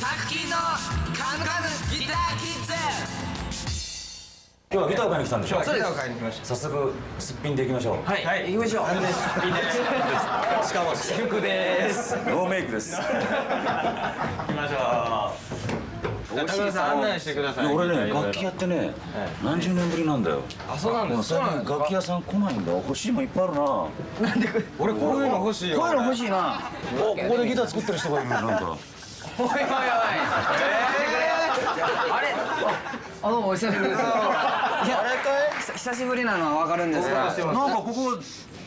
タッキーのカムカムギターキッズ。今日はギターを買いに来たんでしょそう。です買い。に来まし早速すっぴんでいきましょう。はい、はい、行きましょう。あれですい。いですしかも私服です。ノーメイクです。行きましょう。高田さん案内してください。俺ね楽器やってね何十年ぶりなんだよ。あそうなんです。最近楽器屋さん来ないんだ。欲しいもんいっぱいあるな。俺こういうの欲しいよ。こういうの欲しいな。おここでギター作ってる人がいるなんかおいおいおい。あれあどうもお久しぶりですいや久久しぶりなのはわかるんですが。なんかここ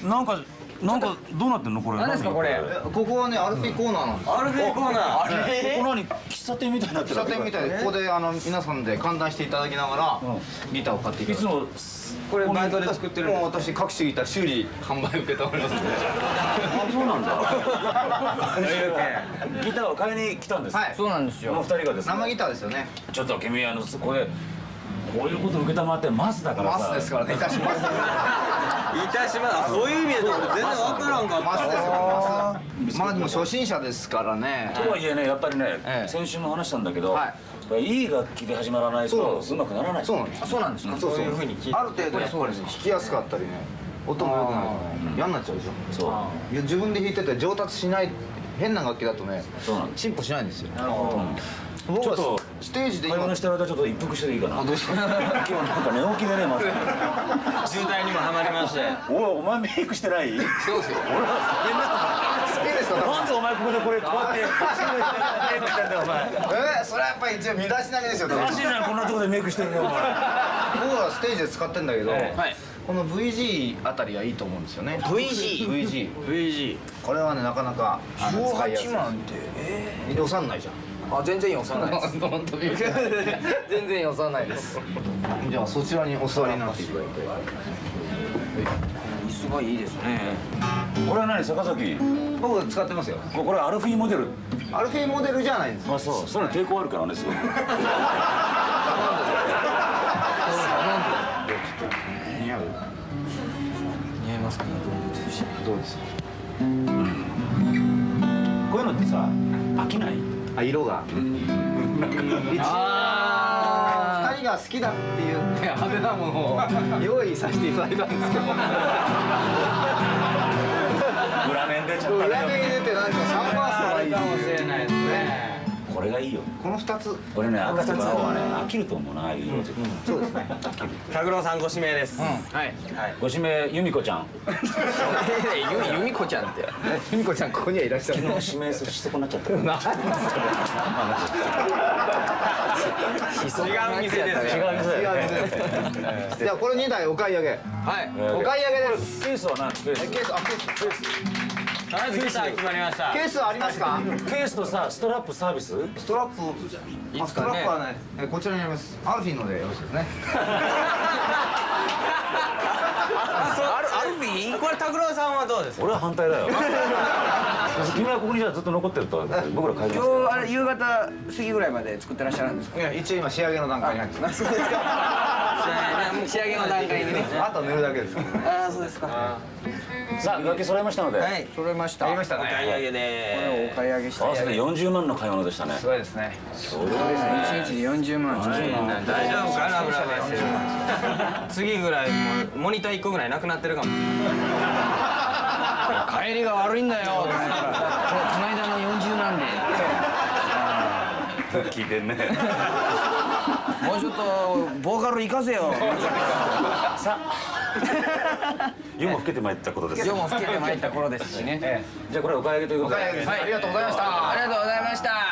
なんかなんかどうなってんのこれ？何ですかこれここはねアルフィーコーナーなんですアルフィーコーナー。ここ何喫茶店みたいになってる喫茶店みたいでここであの皆さんで歓談していただきながらギターを買っていただく。いつもこれバイトで作ってるんもう私各種ギター修理販売受けたまりますなんだ。ギターを買いに来たんですはい。そうなんですこのよ二人がですね生ギターですよね。ちょっと君あのこれこういうこと受けたまってマスだからさ。マスですからね。いたします。いたします。あそういう意味で全然わからんかった。マスですよ。マスまあでも初心者ですからね。とはいえねやっぱりね、ええ。先週も話したんだけど、はい。やっぱりいい楽器で始まらないとう。まくならない。そうなんです。そうなんです。かそういうふうに聞いて。ある程度やっぱりね。弾きやすかったりね音も良くないとね嫌になっちゃうでしょ。そう。いや自分で弾いてて上達しない。変な楽器だとねそうなんです。進歩しないんですよ。なるほど。僕はちょっとステージで今会話のしてる間ちょっと一服していいかな。今日なんか寝起きでねまず。渋滞にもハマりまして。おいお前メイクしてない？そうですよ。俺はステーですか？なんでお前ここでこれこうやってメイクしてんだよお前。えそれはやっぱり一応身だしなみですよおかしいじゃんこんなとこでメイクしてるのお前僕はステージで使ってんだけど、はい。この VG あたりがいいと思うんですよね。VG VG VG これはねなかなか使いやすい。18万って。え予算ないじゃん。ー、あ全然予算ないです。全然予算ないです。じゃあそちらにお座りになっていただいて。椅子がいいですね。これは何坂崎？僕使ってますよ。これアルフィーモデル。アルフィーモデルじゃないんですあそう。それ抵抗あるからねすごい 似合う？似合いますかねどうですこういうのってさ飽きない？あ色が。あ二人が好きだって言って派手なものを 用意させていただいたんですけど。裏面でちょっと裏面入れてなんかれがいいよ。この二つ。俺ね赤とか青はね飽きると思うなああいう色でそうですね。拓郎さんご指名です。はい。ご指名由美子ちゃん。ゆ由美子ちゃんって。由美子ちゃんここにはいらっしゃる。昨日指名し損なっちゃったよ。違う店です違う店。だよねじゃあこれ2台お買い上げ。はい。お買い上げです。ケースは何？ケース。ケース。あケース。ケースとりあえずギター決まりました。ケースありますか？ケースとさストラップサービス？ストラップいつかね？ストラップはねえこちらにあります。アルフィーのでよろしいですね。アルアルフィー？これ拓郎さんはどうですか？俺は反対だよ。君はここにじゃあずっと残ってると。僕ら帰ります今日あれ夕方過ぎぐらいまで作ってらっしゃるんですか？いや一応今仕上げの段階に入ってですかもう仕上げの段階にね。あとは塗るだけですああそうですか。さあ楽器揃いましたので。はい揃えました。やりましたお買いね上げこれでをお買い上げして。合わせて40万の買い物でしたね。すごいですね。1日で40万。大丈夫かなブラブラしてる次ぐらいモニター1個ぐらいなくなってるかも。帰りが悪いんだよ。この間の40万で。聞いてんねもうちょっとボーカル行かせよ。さあ。夜も更けてまいったことです。夜も更けてまいった頃ですしね。じゃあこれお買い上げということで。お買い上げです。ありがとうございました。ありがとうございました